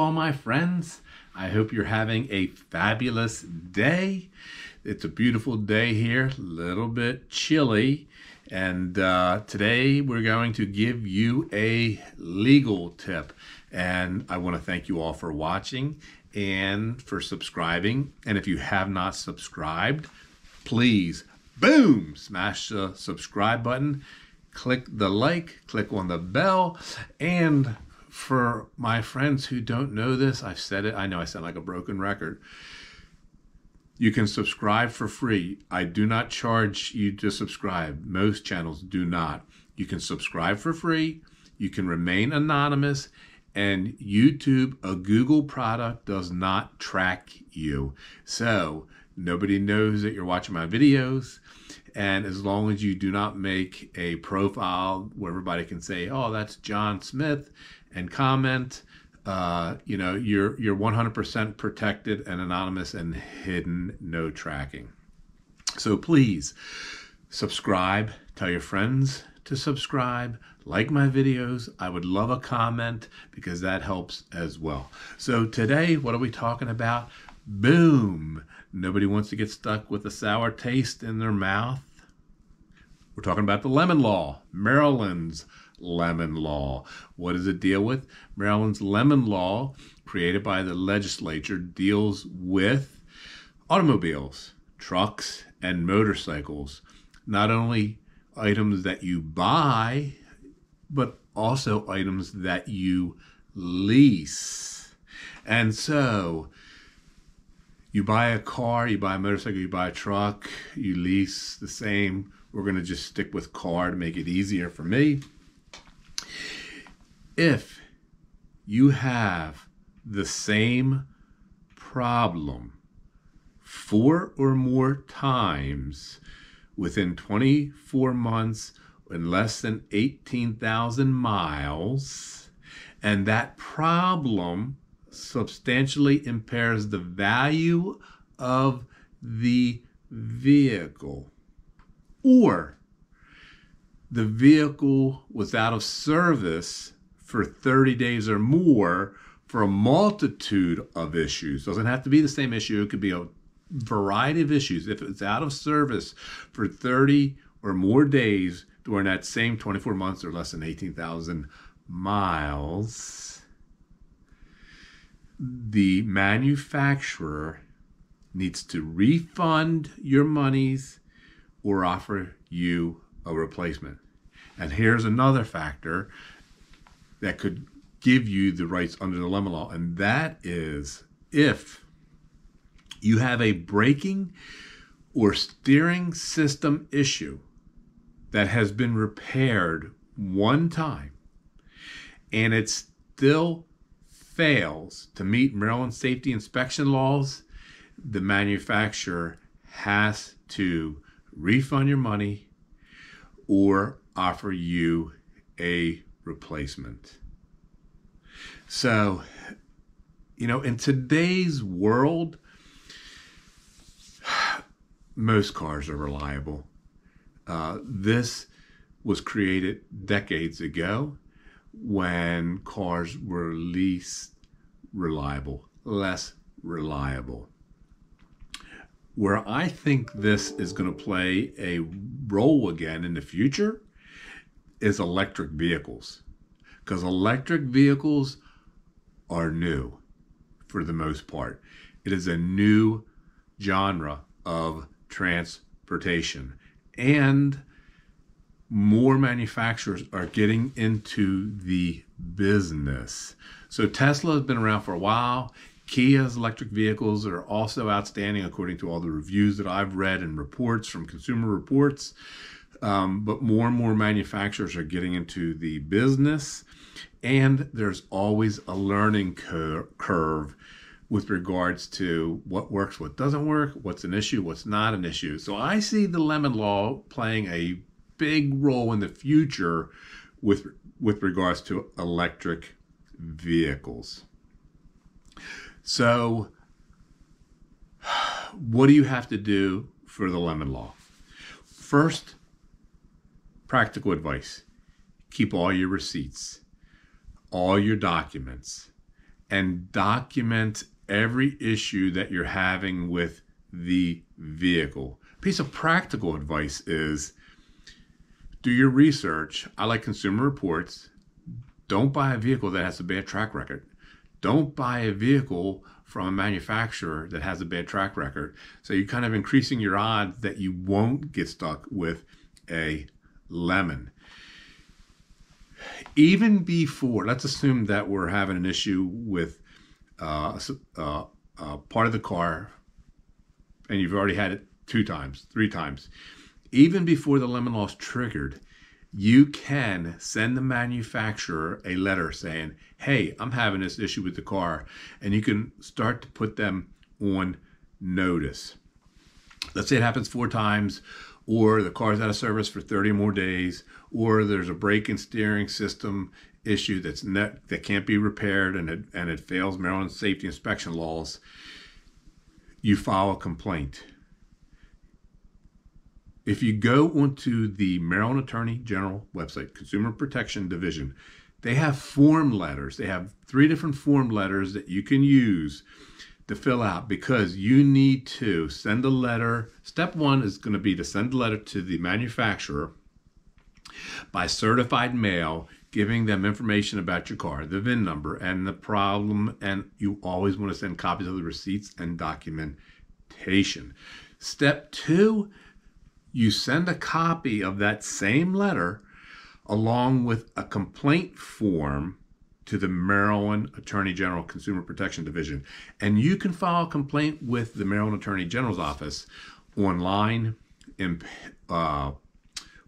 all my friends. I hope you're having a fabulous day. It's a beautiful day here, a little bit chilly. And uh, today we're going to give you a legal tip. And I want to thank you all for watching and for subscribing. And if you have not subscribed, please, boom, smash the subscribe button, click the like, click on the bell, and for my friends who don't know this, I've said it, I know I sound like a broken record. You can subscribe for free. I do not charge you to subscribe. Most channels do not. You can subscribe for free. You can remain anonymous. And YouTube, a Google product, does not track you. So nobody knows that you're watching my videos. And as long as you do not make a profile where everybody can say, oh, that's John Smith, and comment, uh, you know, you're you're 100% protected and anonymous and hidden, no tracking. So please subscribe, tell your friends to subscribe, like my videos. I would love a comment because that helps as well. So today, what are we talking about? Boom! Nobody wants to get stuck with a sour taste in their mouth. We're talking about the lemon law, Maryland's lemon law. What does it deal with? Maryland's lemon law, created by the legislature, deals with automobiles, trucks, and motorcycles. Not only items that you buy, but also items that you lease. And so, you buy a car, you buy a motorcycle, you buy a truck, you lease the same. We're going to just stick with car to make it easier for me. If you have the same problem four or more times within 24 months in less than 18,000 miles, and that problem substantially impairs the value of the vehicle, or the vehicle was out of service for 30 days or more for a multitude of issues. Doesn't have to be the same issue, it could be a variety of issues. If it's out of service for 30 or more days during that same 24 months or less than 18,000 miles, the manufacturer needs to refund your monies or offer you a replacement. And here's another factor that could give you the rights under the lemon law, and that is if you have a braking or steering system issue that has been repaired one time and it's still fails to meet Maryland safety inspection laws, the manufacturer has to refund your money or offer you a replacement. So, you know, in today's world, most cars are reliable. Uh, this was created decades ago when cars were least reliable, less reliable. Where I think this is going to play a role again in the future is electric vehicles. Because electric vehicles are new for the most part. It is a new genre of transportation. And more manufacturers are getting into the business. So Tesla has been around for a while. Kia's electric vehicles are also outstanding according to all the reviews that I've read and reports from Consumer Reports. Um, but more and more manufacturers are getting into the business, and there's always a learning cur- curve with regards to what works, what doesn't work, what's an issue, what's not an issue. So I see the lemon law playing a big role in the future with with regards to electric vehicles. So what do you have to do for the lemon law? First, practical advice keep all your receipts, all your documents, and document every issue that you're having with the vehicle. Piece of practical advice is do your research. I like consumer reports. Don't buy a vehicle that has a bad track record. Don't buy a vehicle from a manufacturer that has a bad track record. So you're kind of increasing your odds that you won't get stuck with a lemon. Even before, let's assume that we're having an issue with uh, uh, uh, part of the car and you've already had it two times, three times. Even before the lemon law's triggered, you can send the manufacturer a letter saying, Hey, I'm having this issue with the car. And you can start to put them on notice. Let's say it happens four times, or the car's out of service for 30 more days, or there's a brake and steering system issue that's that can't be repaired and it, and it fails Maryland safety inspection laws. You file a complaint if you go onto the Maryland Attorney General website, Consumer Protection Division, they have form letters. They have three different form letters that you can use to fill out because you need to send a letter. Step one is going to be to send a letter to the manufacturer by certified mail, giving them information about your car, the VIN number, and the problem. And you always want to send copies of the receipts and documentation. Step two you send a copy of that same letter along with a complaint form to the Maryland Attorney General Consumer Protection Division. And you can file a complaint with the Maryland Attorney General's office online in, uh,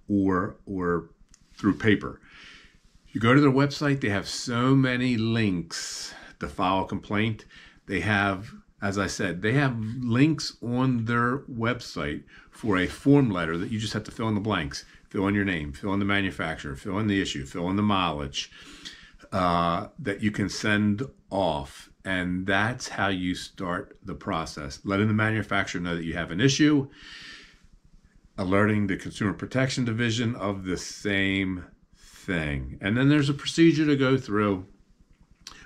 or, or through paper. You go to their website, they have so many links to file a complaint. They have as I said, they have links on their website for a form letter that you just have to fill in the blanks, fill in your name, fill in the manufacturer, fill in the issue, fill in the mileage uh, that you can send off. And that's how you start the process. Letting the manufacturer know that you have an issue, alerting the Consumer Protection Division of the same thing. And then there's a procedure to go through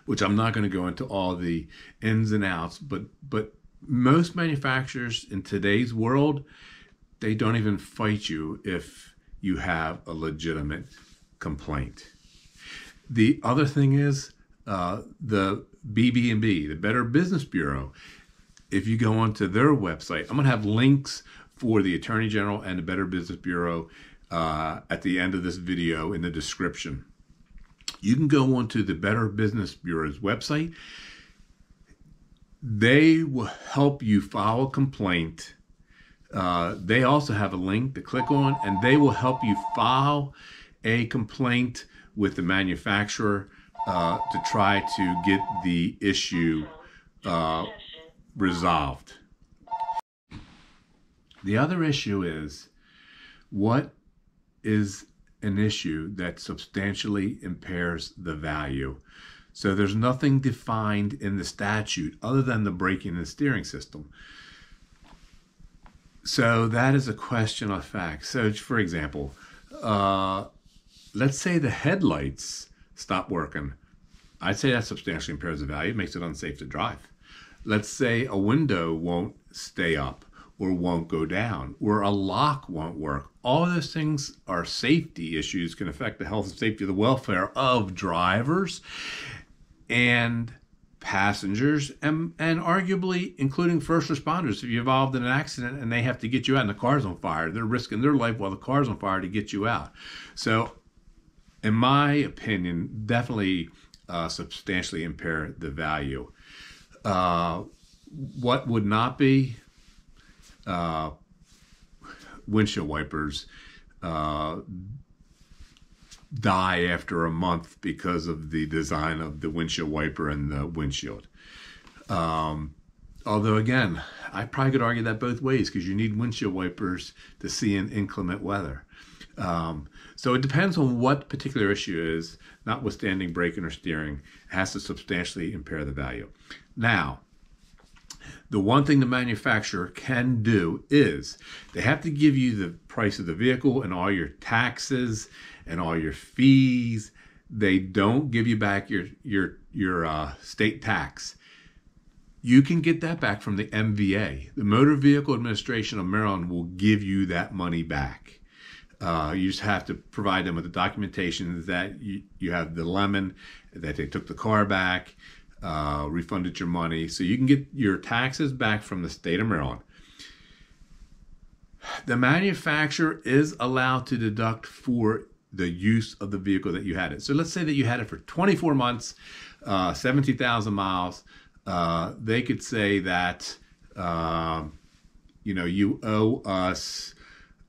which I'm not going to go into all the ins and outs, but but most manufacturers in today's world, they don't even fight you if you have a legitimate complaint. The other thing is uh, the BB&B, the Better Business Bureau. If you go onto their website, I'm going to have links for the Attorney General and the Better Business Bureau uh, at the end of this video in the description you can go onto the Better Business Bureau's website. They will help you file a complaint. Uh, they also have a link to click on, and they will help you file a complaint with the manufacturer uh, to try to get the issue uh, resolved. The other issue is what is an issue that substantially impairs the value. So there's nothing defined in the statute other than the braking and steering system. So that is a question of fact. So, for example, uh, let's say the headlights stop working. I'd say that substantially impairs the value, it makes it unsafe to drive. Let's say a window won't stay up or won't go down, or a lock won't work. All those things are safety issues, can affect the health and safety of the welfare of drivers and passengers and, and arguably including first responders. If you're involved in an accident and they have to get you out and the car's on fire, they're risking their life while the car's on fire to get you out. So, in my opinion, definitely uh, substantially impair the value. Uh, what would not be uh, windshield wipers uh, die after a month because of the design of the windshield wiper and the windshield. Um, although, again, I probably could argue that both ways because you need windshield wipers to see in inclement weather. Um, so it depends on what particular issue is, notwithstanding braking or steering, has to substantially impair the value. Now, the one thing the manufacturer can do is they have to give you the price of the vehicle and all your taxes and all your fees. they don't give you back your your your uh, state tax. You can get that back from the MVA. The Motor Vehicle Administration of Maryland will give you that money back. Uh, you just have to provide them with the documentation that you, you have the lemon, that they took the car back, uh, refunded your money. So you can get your taxes back from the state of Maryland. The manufacturer is allowed to deduct for the use of the vehicle that you had it. So let's say that you had it for 24 months, uh, 70,000 miles. Uh, they could say that, uh, you know, you owe us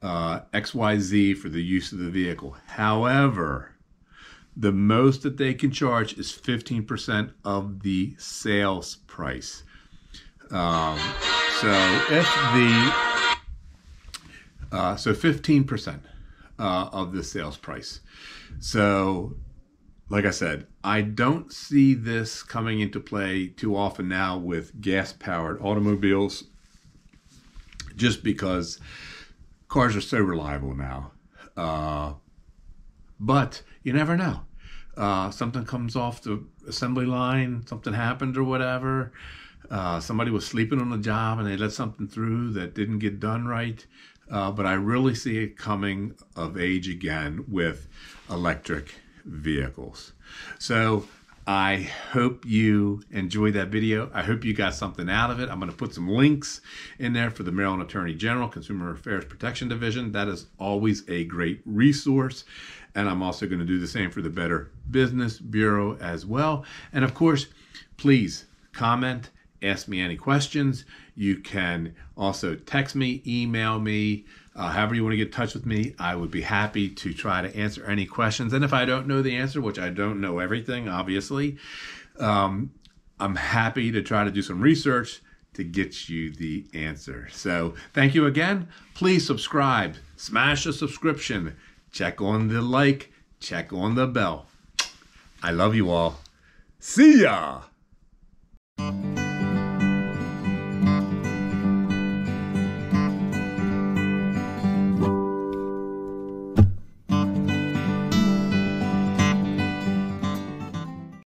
uh, XYZ for the use of the vehicle. However, the most that they can charge is 15% of the sales price. Um, so if the uh, so 15% uh, of the sales price. So, like I said, I don't see this coming into play too often now with gas powered automobiles just because cars are so reliable now. Uh, but you never know. Uh, something comes off the assembly line, something happened or whatever. Uh, somebody was sleeping on the job and they let something through that didn't get done right. Uh, but I really see it coming of age again with electric vehicles. So I hope you enjoyed that video. I hope you got something out of it. I'm going to put some links in there for the Maryland Attorney General Consumer Affairs Protection Division. That is always a great resource. And I'm also going to do the same for the Better Business Bureau as well. And of course, please comment ask me any questions. You can also text me, email me, uh, however you want to get in touch with me. I would be happy to try to answer any questions. And if I don't know the answer, which I don't know everything, obviously, um, I'm happy to try to do some research to get you the answer. So thank you again. Please subscribe, smash a subscription, check on the like, check on the bell. I love you all. See ya.